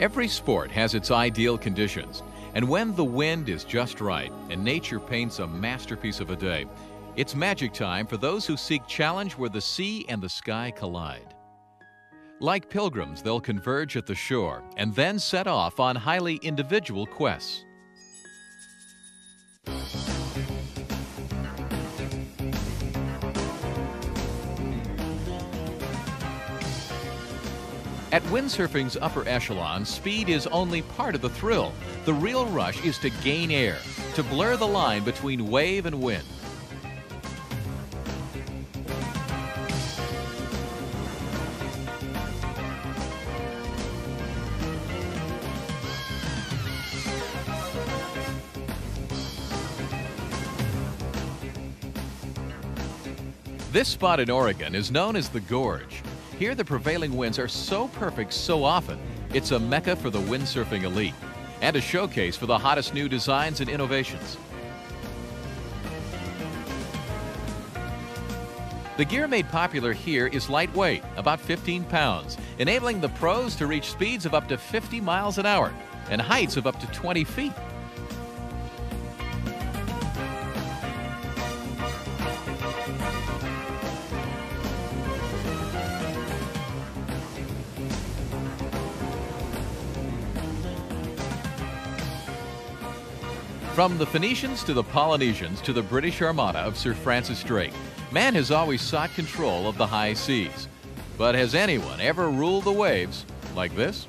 Every sport has its ideal conditions, and when the wind is just right and nature paints a masterpiece of a day, it's magic time for those who seek challenge where the sea and the sky collide. Like pilgrims, they'll converge at the shore and then set off on highly individual quests. At windsurfing's upper echelon, speed is only part of the thrill. The real rush is to gain air, to blur the line between wave and wind. This spot in Oregon is known as the Gorge. Here, the prevailing winds are so perfect so often, it's a mecca for the windsurfing elite and a showcase for the hottest new designs and innovations. The gear made popular here is lightweight, about 15 pounds, enabling the pros to reach speeds of up to 50 miles an hour and heights of up to 20 feet. From the Phoenicians to the Polynesians to the British Armada of Sir Francis Drake, man has always sought control of the high seas. But has anyone ever ruled the waves like this?